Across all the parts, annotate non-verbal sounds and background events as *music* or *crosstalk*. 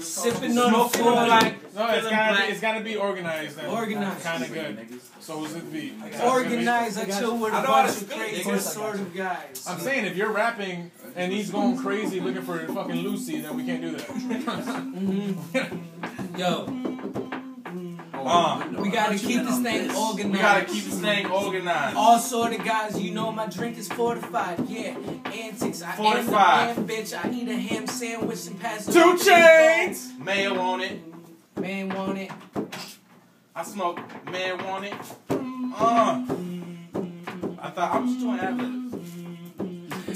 Sipping on the floor like No, it's Feeling gotta black. be, it's gotta be organized. And Organized. Kind of good. So what's it be? organized. I chill with I a know how to bunch of spit, crazy nigga. sort of guys. I'm saying if you're rapping and he's going crazy looking for fucking Lucy, then we can't do that. Mm-hmm. Yo, Uh, we gotta keep this thing organized. we gotta keep this thing organized. All sort of guys, you know my drink is fortified. Yeah, antics. I Fortified. am the man, bitch. I eat a ham sandwich and pass Two on to the chains. Mayo on it. Man want it. I smoke. Man want it. Uh. I thought I'm just doing ad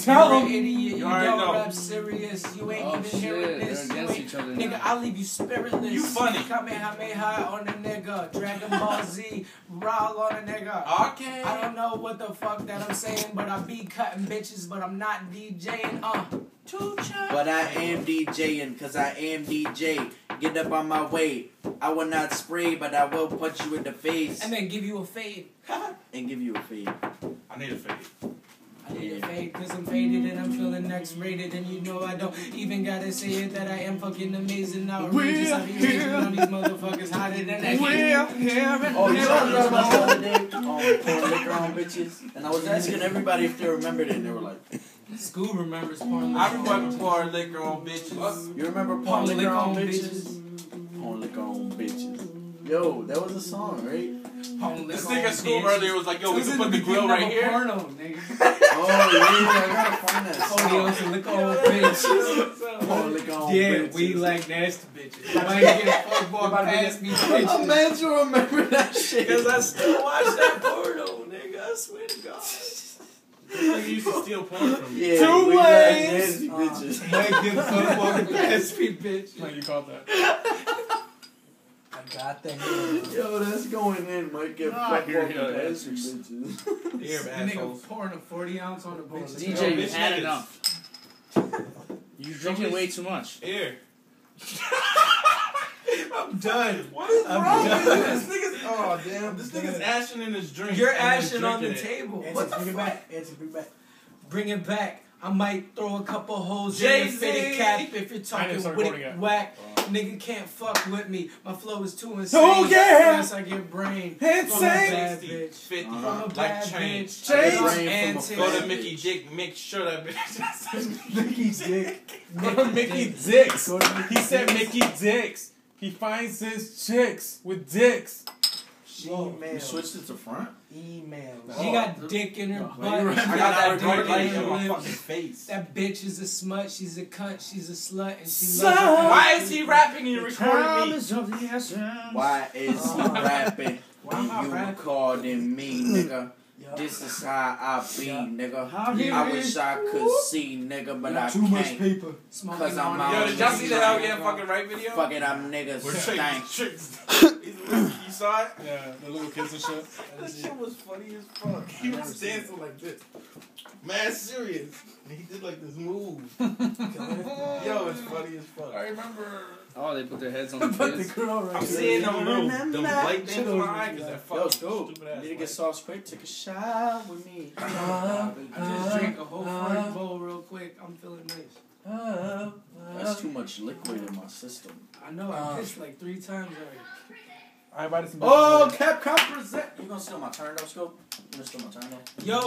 Tell You're an him. idiot. You, You already don't know. rap serious. You ain't Oh, even shit, hearing they're this. You against ain't, each other nigga, now. I'll leave you spiritless. You funny. Kamehameha on a nigga. Dragon Ball Z. Raw on a nigga. Okay. I don't know what the fuck that I'm saying, but I be cutting bitches, but I'm not DJing. Uh, two chains. But I am DJing, cause I am DJ. Get up on my way. I will not spray, but I will punch you in the face And then give you a fade. *laughs* and give you a fade. I need a fade. I need a fade cause I'm faded and I'm feeling next rated and you know I don't even gotta say it that I am fucking amazing outrageous. I be raising on these motherfuckers hotter than that. Oh, oh, you talked about us the other day? Oh, pouring liquor on bitches. And I was asking everybody if they remembered it, and they were like, School remembers porn. I remember pouring liquor on bitches. You remember Porn pouring liquor liquor on on bitches? Pouring liquor on bitches. Yo, that was a song, right? Porn This liquor nigga on at school bitches. earlier was like, yo, we This can is put the the grill beginning right of a here. Porno, nigga. *laughs* Oh, yeah, I gotta find that song. Odeos and liquor on bitches. *laughs* Pouring liquor on Yeah, bitches. we like nasty bitches. Why you get fucked walk past me, I'm bitches? mad you remember that shit. Cause I still watch that porno, nigga. I swear to God. Nigga used to steal porn from me. Yeah, Two we ways. nasty bitches. Might get fucked walking past bitch. Like you called that. I got that. Yo, that's going in. Might get Ah, fucked here, walking here, past you bitches. Here, Nigga pouring a 40 ounce on the bitch. DJ, you had niggas. enough. You drinking way too much. Here. *laughs* I'm done. What is I'm wrong done. with this nigga's? Oh damn, this nigga's ashing in his drink. You're and ashing on the it. table. Answer, What the bring it back. Answer, bring it back. Bring it back. I might throw a couple holes in Jay-Z. your fitted cap if you're talking start with it yet. whack. Nigga can't fuck with me. My flow is too insane. Oh, yeah. Yes, I get brain. Insane. From a bad bitch. 50, From a Uh-huh. bad like change. bitch. Change. From Brain from a antics. fat *laughs* Go to. Mickey Dick, make sure that bitch. Mickey dick. Go to Mickey Dicks. He said Mickey Dicks. He finds his chicks with dicks. Email. You switched it to front? Email. She got oh. dick in her No, butt. right. She I got that dick red in her in my lips. fucking face. That bitch is a smut. She's a cunt. She's a slut, and she Slut. loves her. Why is he rapping and recording me? is of the essence. Why is he uh-huh. rapping Why am I and you rapping? calling me, nigga? Yup. This is how I be, nigga. How I is- wish I could see, nigga, but I Got too much can't. paper. Smoking Cause I'm out. it. Yo, did y'all see the Hell Yeah fucking right video? Fuck it, I'm niggas Where stank. tricks, tricks. You saw it? Yeah, the little kids and shit. That shit was funny as fuck. He was dancing like this. Man, serious. And he did like this move. *laughs* Yo, it's funny as fuck. I remember. Oh, they put their heads on *laughs* the Put the kids. girl right I'm seeing them little, them light things in my eye because that Yo, fucking go. stupid ass. Need to get light. sauce quick. Take a shot with me. *laughs* I just drank a whole 40 uh-huh. bowl real quick. I'm feeling nice. Uh-huh. That's too much liquid in my system. I know I uh-huh. pissed like three times already. I invited some. Oh, Capcom present. You gonna steal my turn though, Scope? You gonna steal my turn though? Yo,